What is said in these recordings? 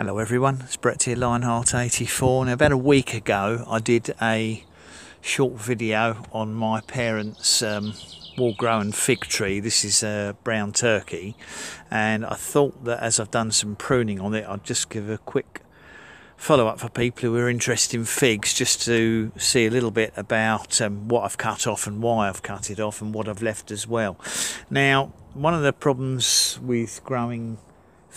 Hello everyone, it's Brett here, Lyonheart84. Now about a week ago I did a short video on my parents' um, wall-grown fig tree. This is a brown turkey and I thought that as I've done some pruning on it I'd just give a quick follow-up for people who are interested in figs just to see a little bit about um, what I've cut off and why I've cut it off and what I've left as well. Now one of the problems with growing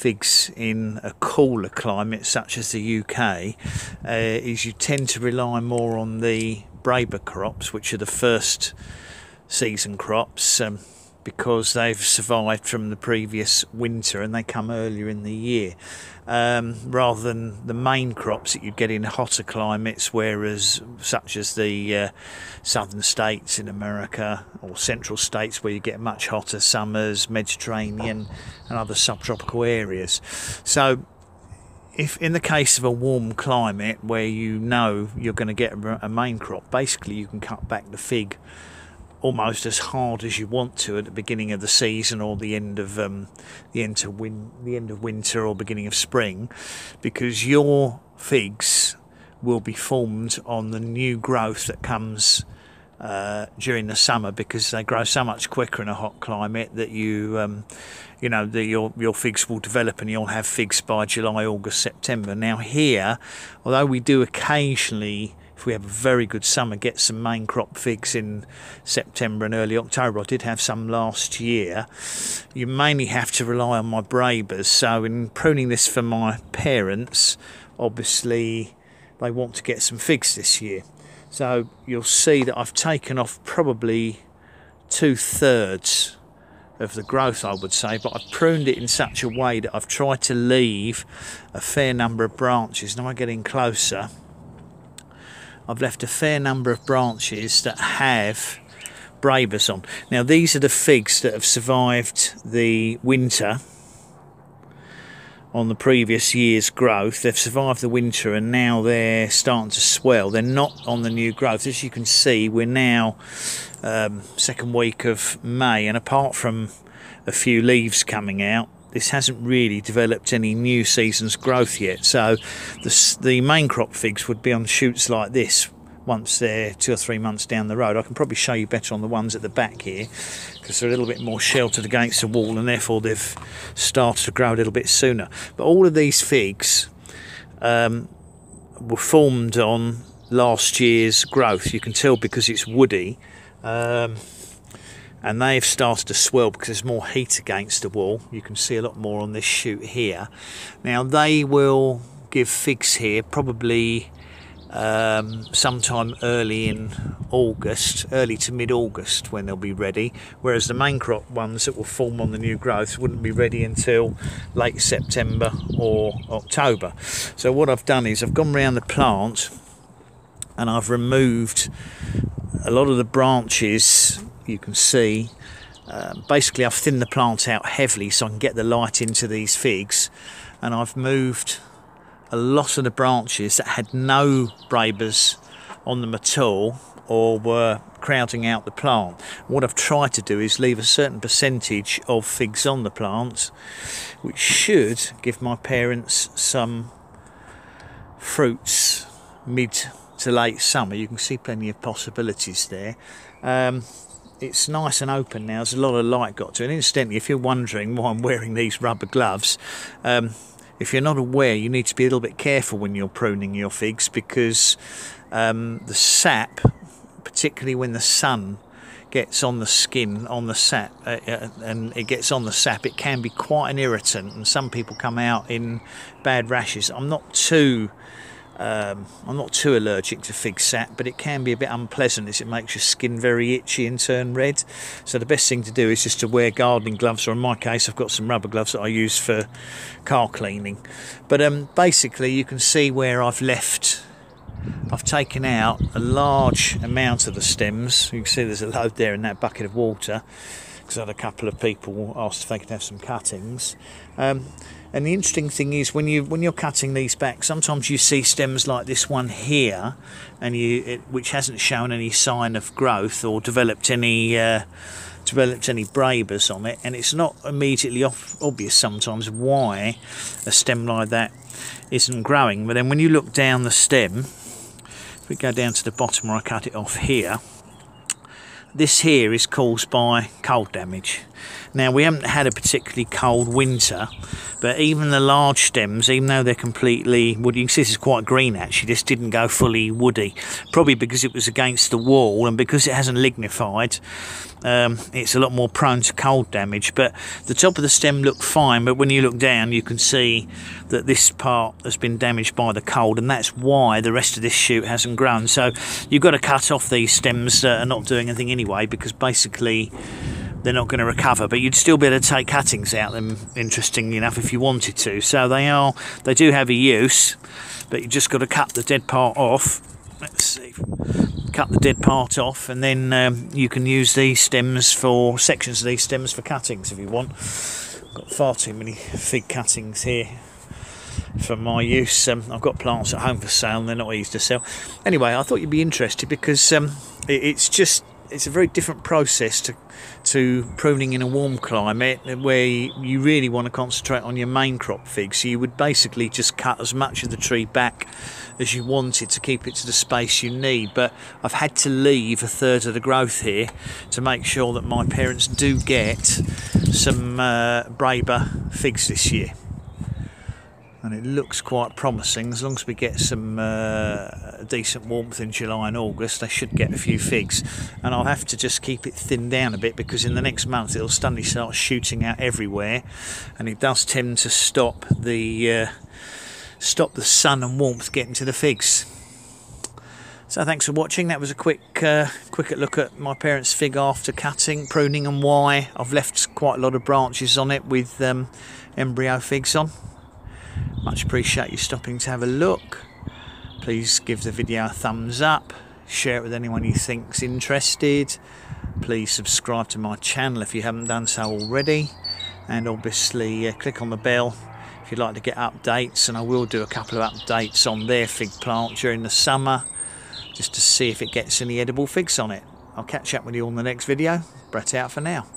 figs in a cooler climate such as the UK uh, is you tend to rely more on the Breba crops, which are the first season crops. Um, because they've survived from the previous winter and they come earlier in the year um, rather than the main crops that you get in hotter climates whereas such as the uh, southern states in America or central states where you get much hotter summers Mediterranean and other subtropical areas. So if in the case of a warm climate where you know you're going to get a main crop basically you can cut back the fig almost as hard as you want to at the beginning of the season or the end of um, the end of win- the end of winter or beginning of spring, because your figs will be formed on the new growth that comes uh, during the summer because they grow so much quicker in a hot climate that you um, you know the, your your figs will develop and you'll have figs by July, August, September. Now here, although we do occasionally if we have a very good summer, get some main crop figs in September and early October. I did have some last year. You mainly have to rely on my Brebas. So in pruning this for my parents, obviously they want to get some figs this year. So you'll see that I've taken off probably two thirds of the growth I would say but I've pruned it in such a way that I've tried to leave a fair number of branches now I'm getting closer I've left a fair number of branches that have Brebas on. Now these are the figs that have survived the winter on the previous year's growth. They've survived the winter and now they're starting to swell. They're not on the new growth. As you can see, we're now um, second week of May and apart from a few leaves coming out, this hasn't really developed any new season's growth yet. So the, the main crop figs would be on shoots like this once they're two or three months down the road. I can probably show you better on the ones at the back here because they're a little bit more sheltered against the wall and therefore they've started to grow a little bit sooner. But all of these figs um, were formed on last year's growth. You can tell because it's woody. Um, and they've started to swell because there's more heat against the wall. You can see a lot more on this shoot here. Now they will give figs here probably um, sometime early in August, early to mid-August when they'll be ready, whereas the main crop ones that will form on the new growth wouldn't be ready until late September or October. So what I've done is I've gone around the plant and I've removed a lot of the branches you can see uh, basically I've thinned the plant out heavily so I can get the light into these figs and I've moved a lot of the branches that had no brebas on them at all or were crowding out the plant. What I've tried to do is leave a certain percentage of figs on the plant which should give my parents some fruits mid to late summer. You can see plenty of possibilities there. Um, it's nice and open now. There's a lot of light got to it. And incidentally, if you're wondering why I'm wearing these rubber gloves, um, if you're not aware, you need to be a little bit careful when you're pruning your figs because um, the sap, particularly when the sun gets on the skin, on the sap, uh, uh, and it gets on the sap, it can be quite an irritant, and some people come out in bad rashes. I'm not too um, I'm not too allergic to fig sap, but it can be a bit unpleasant as it makes your skin very itchy and turn red. So the best thing to do is just to wear gardening gloves, or in my case, I've got some rubber gloves that I use for car cleaning. But um, basically, you can see where I've left. I've taken out a large amount of the stems. You can see there's a load there in that bucket of water because I had a couple of people asked if they could have some cuttings. Um, and the interesting thing is when you when you're cutting these back, sometimes you see stems like this one here, and you it, which hasn't shown any sign of growth or developed any uh, developed any brebas on it and it's not immediately off, obvious sometimes why a stem like that isn't growing but then when you look down the stem if we go down to the bottom where I cut it off here this here is caused by cold damage now we haven't had a particularly cold winter but even the large stems even though they're completely woody you can see this is quite green actually this didn't go fully woody. Probably because it was against the wall and because it hasn't lignified um, it's a lot more prone to cold damage. But the top of the stem looked fine but when you look down you can see that this part has been damaged by the cold and that's why the rest of this shoot hasn't grown. So you've got to cut off these stems that are not doing anything anyway because basically they're not going to recover but you'd still be able to take cuttings out them interestingly enough if you wanted to. So they are they do have a use but you've just got to cut the dead part off. Let's see. Cut the dead part off and then um, you can use these stems for sections of these stems for cuttings if you want. Got far too many fig cuttings here for my use. Um, I've got plants at home for sale and they're not easy to sell. Anyway I thought you'd be interested because um, it, it's just it's a very different process to to pruning in a warm climate where you really want to concentrate on your main crop figs. So you would basically just cut as much of the tree back as you wanted to keep it to the space you need. But I've had to leave a third of the growth here to make sure that my parents do get some uh, Breba figs this year and it looks quite promising as long as we get some uh, decent warmth in July and August they should get a few figs. And I'll have to just keep it thinned down a bit because in the next month it'll suddenly start shooting out everywhere and it does tend to stop the uh, stop the sun and warmth getting to the figs. So thanks for watching. That was a quick uh, quick look at my parents fig after cutting pruning and why. I've left quite a lot of branches on it with um, embryo figs on. Much appreciate you stopping to have a look. Please give the video a thumbs up, share it with anyone you think's interested. Please subscribe to my channel if you haven't done so already. And obviously uh, click on the bell if you'd like to get updates. And I will do a couple of updates on their fig plant during the summer just to see if it gets any edible figs on it. I'll catch up with you on the next video. Brett out for now.